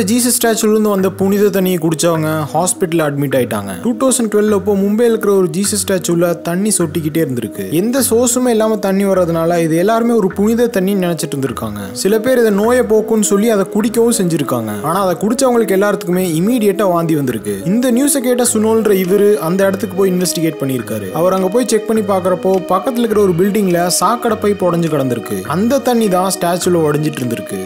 இந்த ஜீசஸ் ஸ்டாச்சுலேருந்து வந்த புனித தண்ணியை குடிச்சவங்க ஹாஸ்பிட்டலில் அட்மிட் ஆயிட்டாங்க. டூ தௌசண்ட் டுவெல் அப்போ மும்பையில் இருக்கிற ஒரு ஜீசஸ் ஸ்டாச்சுவில் தண்ணி சொட்டிக்கிட்டே இருந்திருக்கு. எந்த சோர்ஸுமே இல்லாமல் தண்ணி வர்றதுனால இது எல்லாருமே ஒரு புனித தண்ணி நினைச்சிட்டு இருந்திருக்காங்க. சில பேர் இதை நோயை போக்குன்னு சொல்லி அதை குடிக்கவும் செஞ்சிருக்காங்க. ஆனால் அதை குடிச்சவங்களுக்கு எல்லாத்துக்குமே இமீடியட்டா வாந்தி வந்திருக்கு. இந்த நியூஸை கேட்ட சுனோல்ன்ற இவரு அந்த இடத்துக்கு போய் இன்வெஸ்டிகேட் பண்ணியிருக்காரு. அவர் அங்கே போய் செக் பண்ணி பார்க்குறப்போ பக்கத்தில் இருக்கிற ஒரு பில்டிங்கில் சாக்கடை பைப் உடஞ்சு கிடந்திருக்கு. அந்த தண்ணி தான் ஸ்டாச்சுவில் உடஞ்சிட்டு இருந்திருக்கு.